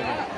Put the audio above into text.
Right.